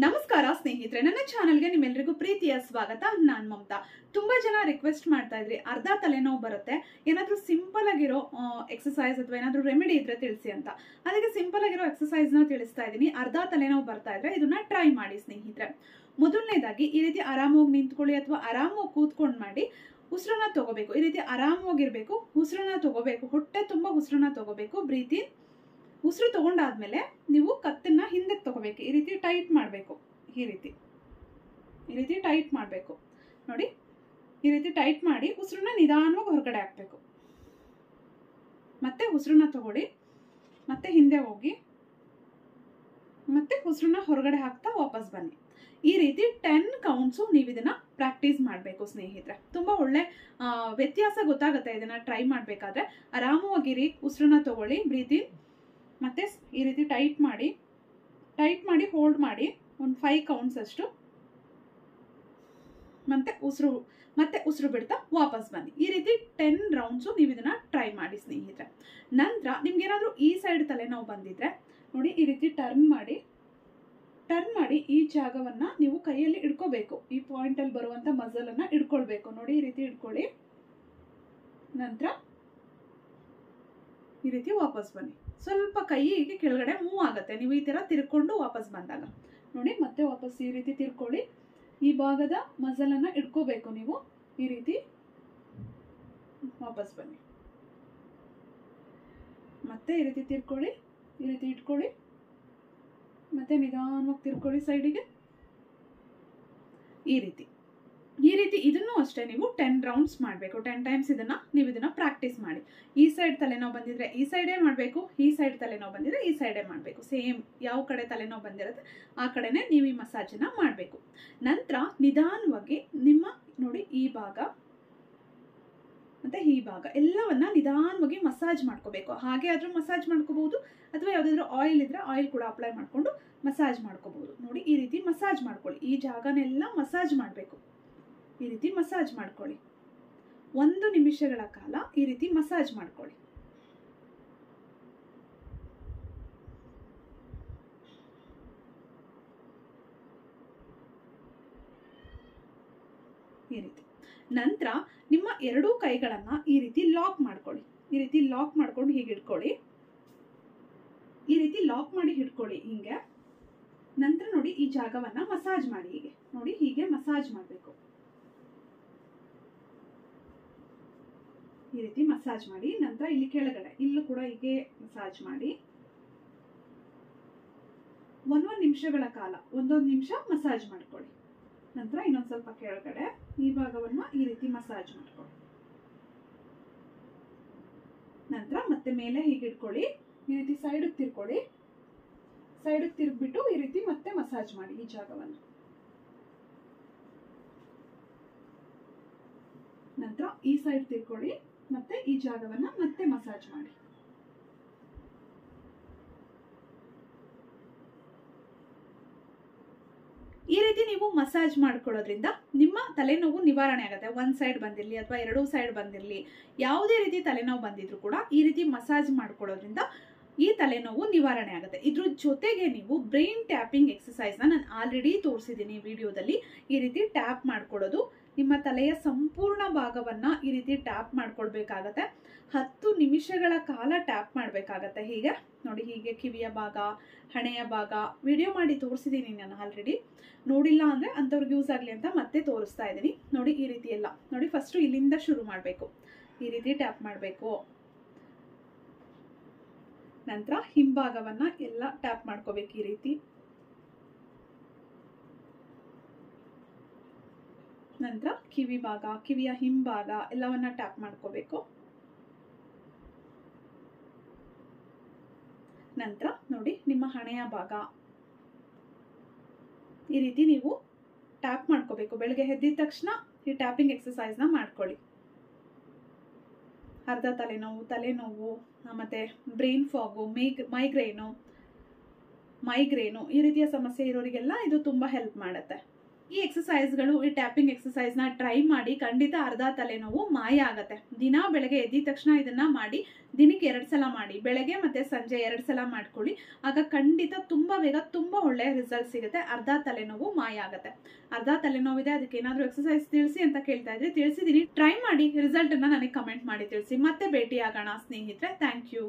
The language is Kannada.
ನಮಸ್ಕಾರ ಸ್ನೇಹಿತರೆ, ನನ್ನ ಚಾನಲ್ಗೆ ನಿಮ್ಮೆಲ್ಲರಿಗೂ ಪ್ರೀತಿಯ ಸ್ವಾಗತ. ನಾನು ಮಮತಾ. ತುಂಬಾ ಜನ ರಿಕ್ವೆಸ್ಟ್ ಮಾಡ್ತಾ ಇದ್ರಿ. ಅರ್ಧ ತಲೆನೋವು ಬರುತ್ತೆ. ಏನಾದರೂ ಸಿಂಪಲ್ ಆಗಿರೋ ಎಕ್ಸಸೈಸ್ ಅಥವಾ ಏನಾದರೂ ರೆಮಿಡಿ ಇದ್ರೆ ತಿಳಿಸಿ ಅಂತ. ಅದಕ್ಕೆ ಸಿಂಪಲ್ ಆಗಿರೋ ಎಕ್ಸಸೈಸ್ನ ತಿಳಿಸ್ತಾ ಇದ್ದೀನಿ. ಅರ್ಧ ತಲೆನೋವು ಬರ್ತಾ ಇದ್ರೆ ಇದನ್ನ ಟ್ರೈ ಮಾಡಿ ಸ್ನೇಹಿತರೆ. ಮೊದಲನೇದಾಗಿ, ಈ ರೀತಿ ಆರಾಮಾಗಿ ನಿಂತ್ಕೊಳ್ಳಿ ಅಥವಾ ಆರಾಮಾಗಿ ಕೂತ್ಕೊಂಡು ಮಾಡಿ ಉಸಿರನ್ನ ತಗೋಬೇಕು. ಈ ರೀತಿ ಆರಾಮಾಗಿರ್ಬೇಕು ಉಸಿರನ್ನ ತಗೋಬೇಕು. ಹೊಟ್ಟೆ ತುಂಬಾ ಉಸಿರನ್ನ ತಗೋಬೇಕು. ಬ್ರೀತಿ ಉಸಿರು ತಗೊಂಡಾದ್ಮೇಲೆ ನೀವು ಕತ್ತನ್ನ ಹಿಂದಕ್ಕೆ ತಗೋಬೇಕು. ಈ ರೀತಿ ಟೈಟ್ ಮಾಡಬೇಕು. ಈ ರೀತಿ. ಈ ರೀತಿ ಟೈಟ್ ಮಾಡಬೇಕು. ನೋಡಿ, ಈ ರೀತಿ ಟೈಟ್ ಮಾಡಿ ಉಸಿರನ್ನ ನಿಧಾನವಾಗಿ ಹೊರಗಡೆ ಹಾಕ್ಬೇಕು. ಮತ್ತೆ ಉಸಿರನ್ನ ತಗೊಳ್ಳಿ. ಮತ್ತೆ ಹಿಂದೆ ಹೋಗಿ. ಮತ್ತೆ ಉಸಿರನ್ನ ಹೊರಗಡೆ ಹಾಕ್ತಾ ವಾಪಸ್ ಬನ್ನಿ. ಈ ರೀತಿ ಟೆನ್ ಕೌಂಟ್ಸು ನೀವು ಇದನ್ನ ಪ್ರಾಕ್ಟೀಸ್ ಮಾಡಬೇಕು ಸ್ನೇಹಿತರೆ. ತುಂಬಾ ಒಳ್ಳೆ ವ್ಯತ್ಯಾಸ ಗೊತ್ತಾಗುತ್ತೆ ಇದನ್ನ ಟ್ರೈ ಮಾಡಬೇಕಾದ್ರೆ. ಆರಾಮವಾಗಿರಿ ಉಸಿರನ್ನ ತಗೊಳ್ಳಿ ಬ್ರೀತಿ ಮತ್ತೆ ಈ ರೀತಿ ಟೈಟ್ ಮಾಡಿ ಟೈಟ್ ಮಾಡಿ ಹೋಲ್ಡ್ ಮಾಡಿ, ಒಂದು ಫೈವ್ ಕೌಂಟ್ಸ್ ಅಷ್ಟು. ಮತ್ತೆ ಉಸಿರು ಮತ್ತೆ ಉಸಿರು ಬಿಡ್ತಾ ವಾಪಸ್ ಬನ್ನಿ. ಈ ರೀತಿ ಟೆನ್ ರೌಂಡ್ಸು ನೀವು ಇದನ್ನ ಟ್ರೈ ಮಾಡಿ ಸ್ನೇಹಿತರೆ. ನಂತರ ನಿಮ್ಗೆ ಏನಾದರೂ ಈ ಸೈಡ್ ತಲೆನೋವು ಬಂದಿದ್ರೆ, ನೋಡಿ ಈ ರೀತಿ ಟರ್ನ್ ಮಾಡಿ ಟರ್ನ್ ಮಾಡಿ ಈ ಜಾಗವನ್ನ ನೀವು ಕೈಯಲ್ಲಿ ಇಡ್ಕೋಬೇಕು ಈ ಪಾಯಿಂಟ್ ಅಲ್ಲಿ ಬರುವಂತ ಮಸಲ್ ಅನ್ನ ಇಡ್ಕೊಳ್ಬೇಕು ನೋಡಿ ಈ ರೀತಿ ಇಡ್ಕೊಳ್ಳಿ ನಂತರ ಈ ರೀತಿ ವಾಪಸ್ ಬನ್ನಿ. ಸ್ವಲ್ಪ ಕೈ ಹೀಗೆ ಕೆಳಗಡೆ ಮೂವ್ ಆಗುತ್ತೆ. ನೀವು ಈ ಥರ ತಿರ್ಕೊಂಡು ವಾಪಸ್ ಬಂದಾಗ. ನೋಡಿ, ಮತ್ತೆ ವಾಪಸ್ ಈ ರೀತಿ ತಿರ್ಕೊಳ್ಳಿ. ಈ ಭಾಗದ ಮಸಲನ್ನು ಇಟ್ಕೋಬೇಕು ನೀವು. ಈ ರೀತಿ ವಾಪಸ್ ಬನ್ನಿ. ಮತ್ತೆ ಈ ರೀತಿ ತಿರ್ಕೊಳ್ಳಿ. ಈ ರೀತಿ ಇಟ್ಕೊಳ್ಳಿ. ಮತ್ತೆ ನಿಧಾನವಾಗಿ ತಿರ್ಕೊಳ್ಳಿ ಸೈಡಿಗೆ ಈ ರೀತಿ. ಈ ರೀತಿ ಇದನ್ನು ಅಷ್ಟೇ ನೀವು ಟೆನ್ ರೌಂಡ್ಸ್ ಮಾಡಬೇಕು. ಟೆನ್ ಟೈಮ್ಸ್ ಇದನ್ನು ನೀವು ಇದನ್ನು ಪ್ರಾಕ್ಟೀಸ್ ಮಾಡಿ. ಈ ಸೈಡ್ ತಲೆನೋವು ಬಂದಿದ್ರೆ ಈ ಸೈಡೇ ಮಾಡಬೇಕು, ಈ ಸೈಡ್ ತಲೆನೋವು ಬಂದಿದ್ರೆ ಈ ಸೈಡೇ ಮಾಡಬೇಕು. ಸೇಮ್ ಯಾವ ಕಡೆ ತಲೆನೋವು ಬಂದಿರುತ್ತೆ, ಆ ಕಡೆನೇ ನೀವು ಈ ಮಸಾಜನ್ನು ಮಾಡಬೇಕು. ನಂತರ ನಿಧಾನವಾಗಿ ನಿಮ್ಮ ನೋಡಿ ಈ ಭಾಗ ಮತ್ತೆ ಈ ಭಾಗ ಎಲ್ಲವನ್ನ ನಿಧಾನವಾಗಿ ಮಸಾಜ್ ಮಾಡ್ಕೋಬೇಕು. ಹಾಗೆ ಆದ್ರೂ ಮಸಾಜ್ ಮಾಡ್ಕೋಬಹುದು ಅಥವಾ ಯಾವುದಾದ್ರೂ ಆಯಿಲ್ ಇದ್ರೆ ಆಯಿಲ್ ಕೂಡ ಅಪ್ಲೈ ಮಾಡ್ಕೊಂಡು ಮಸಾಜ್ ಮಾಡ್ಕೋಬಹುದು. ನೋಡಿ ಈ ರೀತಿ ಮಸಾಜ್ ಮಾಡ್ಕೊಳ್ಳಿ. ಈ ಜಾಗನೆಲ್ಲ ಮಸಾಜ್ ಮಾಡಬೇಕು. ಈ ರೀತಿ ಮಸಾಜ್ ಮಾಡ್ಕೊಳ್ಳಿ. ಒಂದು ನಿಮಿಷಗಳ ಕಾಲ ಈ ರೀತಿ ಮಸಾಜ್ ಮಾಡ್ಕೊಳ್ಳಿ. ಈ ರೀತಿ. ನಂತರ ನಿಮ್ಮ ಎರಡೂ ಕೈಗಳನ್ನ ಈ ರೀತಿ ಲಾಕ್ ಮಾಡ್ಕೊಳ್ಳಿ. ಈ ರೀತಿ ಲಾಕ್ ಮಾಡ್ಕೊಂಡು ಹೀಗೆ ಇಟ್ಕೊಳ್ಳಿ. ಈ ರೀತಿ ಲಾಕ್ ಮಾಡಿ ಹಿಡ್ಕೊಳ್ಳಿ ಹಿಂಗೆ. ನಂತರ ನೋಡಿ ಈ ಜಾಗವನ್ನ ಮಸಾಜ್ ಮಾಡಿ ಹೀಗೆ. ನೋಡಿ ಹೀಗೆ ಮಸಾಜ್ ಮಾಡಬೇಕು. ಈ ರೀತಿ ಮಸಾಜ್ ಮಾಡಿ, ನಂತರ ಇಲ್ಲಿ ಕೆಳಗಡೆ, ಇಲ್ಲೂ ಕೂಡ ಹೀಗೆ ಮಸಾಜ್ ಮಾಡಿ. ಒಂದೊಂದು ನಿಮಿಷಗಳ ಕಾಲ, ಒಂದೊಂದು ನಿಮಿಷ ಮಸಾಜ್ ಮಾಡ್ಕೊಳ್ಳಿ. ನಂತರ ಇನ್ನೊಂದು ಸ್ವಲ್ಪ ಕೆಳಗಡೆ, ಈ ಭಾಗವನ್ನು ಈ ರೀತಿ ಮಸಾಜ್ ಮಾಡ್ಕೊಳ್ಳಿ. ನಂತರ ಮತ್ತೆ ಮೇಲೆ ಹೀಗೆ ಇಟ್ಕೊಳ್ಳಿ, ಈ ರೀತಿ ಸೈಡಿಗೆ ತಿರ್ಕೊಳ್ಳಿ. ಸೈಡಿಗೆ ತಿರ್ಗ್ಬಿಟ್ಟು ಈ ರೀತಿ ಮತ್ತೆ ಮಸಾಜ್ ಮಾಡಿ ಈ ಜಾಗವನ್ನು. ನಂತರ ಈ ಸೈಡ್ ತಿರ್ಕೊಳ್ಳಿ. ಮತ್ತೆ ಈ ಜಾಗವನ್ನು ಮತ್ತೆ ಮಸಾಜ್ ಮಾಡಿ. ಈ ರೀತಿ ನೀವು ಮಸಾಜ್ ಮಾಡ್ಕೊಳ್ಳೋದ್ರಿಂದ ನಿಮ್ಮ ತಲೆನೋವು ನಿವಾರಣೆ ಆಗುತ್ತೆ. ಒನ್ ಸೈಡ್ ಬಂದಿರಲಿ ಅಥವಾ ಎರಡೂ ಸೈಡ್ ಬಂದಿರಲಿ, ಯಾವುದೇ ರೀತಿ ತಲೆನೋವು ಬಂದಿದ್ರು ಕೂಡ ಈ ರೀತಿ ಮಸಾಜ್ ಮಾಡ್ಕೊಳ್ಳೋದ್ರಿಂದ ಈ ತಲೆನೋವು ನಿವಾರಣೆ ಆಗುತ್ತೆ. ಇದ್ರ ಜೊತೆಗೆ ನೀವು ಬ್ರೈನ್ ಟ್ಯಾಪಿಂಗ್ ಎಕ್ಸಸೈಸ್ ನಾನು ಆಲ್ರೆಡಿ ತೋರಿಸಿದ್ದೀನಿ ವಿಡಿಯೋದಲ್ಲಿ ಈ ರೀತಿ ಟ್ಯಾಪ್ ಮಾಡ್ಕೊಳ್ಳೋದು ನಿಮ್ಮ ತಲೆಯ ಸಂಪೂರ್ಣ ಭಾಗವನ್ನ ಈ ರೀತಿ ಟ್ಯಾಪ್ ಮಾಡ್ಕೊಳ್ಬೇಕಾಗತ್ತೆ. ಹತ್ತು ನಿಮಿಷಗಳ ಕಾಲ ಟ್ಯಾಪ್ ಮಾಡಬೇಕಾಗತ್ತೆ ಹೀಗೆ. ನೋಡಿ ಹೀಗೆ ಕಿವಿಯ ಭಾಗ, ಹಣೆಯ ಭಾಗ, ವಿಡಿಯೋ ಮಾಡಿ ತೋರಿಸಿದ್ದೀನಿ ನಾನು ಆಲ್ರೆಡಿ ನೋಡಿಲ್ಲ ಅಂದ್ರೆ ಅಂಥವ್ರಿಗೆ ಯೂಸ್ ಆಗಲಿ ಅಂತ ಮತ್ತೆ ತೋರಿಸ್ತಾ ಇದ್ದೀನಿ. ನೋಡಿ ಈ ರೀತಿ ಎಲ್ಲ. ನೋಡಿ ಫಸ್ಟು ಇಲ್ಲಿಂದ ಶುರು ಮಾಡಬೇಕು. ಈ ರೀತಿ ಟ್ಯಾಪ್ ಮಾಡಬೇಕು. ನಂತರ ಹಿಂಭಾಗವನ್ನ ಎಲ್ಲ ಟ್ಯಾಪ್ ಮಾಡ್ಕೋಬೇಕು ಈ ರೀತಿ. ನಂತರ ಕಿವಿ ಭಾಗ, ಕಿವಿಯ ಹಿಂಭಾಗ ಎಲ್ಲವನ್ನ ಟ್ಯಾಪ್ ಮಾಡ್ಕೋಬೇಕು. ನಂತರ ನೋಡಿ ನಿಮ್ಮ ಹಣೆಯ ಭಾಗ. ಈ ರೀತಿ ನೀವು ಟ್ಯಾಪ್ ಮಾಡ್ಕೋಬೇಕು. ಬೆಳಗ್ಗೆ ಎದ್ದಿದ ತಕ್ಷಣ ಈ ಟ್ಯಾಪಿಂಗ್ ಎಕ್ಸಸೈಸ್ನ ಮಾಡ್ಕೊಳ್ಳಿ. ಅರ್ಧ ತಲೆನೋವು ತಲೆನೋವು ಮತ್ತೆ ಬ್ರೈನ್ ಫಾಗು ಮೈಗ್ ಮೈಗ್ರೇನು ಮೈಗ್ರೇನು ಈ ರೀತಿಯ ಸಮಸ್ಯೆ ಇರೋರಿಗೆಲ್ಲ ಇದು ತುಂಬಾ ಹೆಲ್ಪ್ ಮಾಡುತ್ತೆ. ಈ ಎಕ್ಸಸೈಸ್ಗಳು ಈ ಟ್ಯಾಪಿಂಗ್ ಎಕ್ಸಸೈಸ್ನ ಟ್ರೈ ಮಾಡಿ ಖಂಡಿತ ಅರ್ಧ ತಲೆನೋವು ಮಾಯ ಆಗುತ್ತೆ. ದಿನ ಬೆಳಗ್ಗೆ ಎದ್ದಿದ ತಕ್ಷಣ ಇದನ್ನು ಮಾಡಿ, ದಿನಕ್ಕೆ ಎರಡು ಸಲ ಮಾಡಿ, ಬೆಳಗ್ಗೆ ಮತ್ತು ಸಂಜೆ ಎರಡು ಸಲ ಮಾಡ್ಕೊಳ್ಳಿ. ಆಗ ಖಂಡಿತ ತುಂಬ ಬೇಗ ತುಂಬ ಒಳ್ಳೆಯ ರಿಸಲ್ಟ್ ಸಿಗುತ್ತೆ, ಅರ್ಧ ತಲೆನೋವು ಮಾಯ ಆಗುತ್ತೆ. ಅರ್ಧ ತಲೆನೋವಿದೆ, ಅದಕ್ಕೆ ಏನಾದರೂ ಎಕ್ಸಸೈಸ್ ತಿಳಿಸಿ ಅಂತ ಕೇಳ್ತಾ ಇದ್ರೆ ತಿಳಿಸಿದ್ದೀನಿ ಟ್ರೈ ಮಾಡಿ ರಿಸಲ್ಟನ್ನು ನನಗೆ ಕಮೆಂಟ್ ಮಾಡಿ ತಿಳಿಸಿ. ಮತ್ತೆ ಭೇಟಿ ಆಗೋಣ ಸ್ನೇಹಿತರೆ. Thank you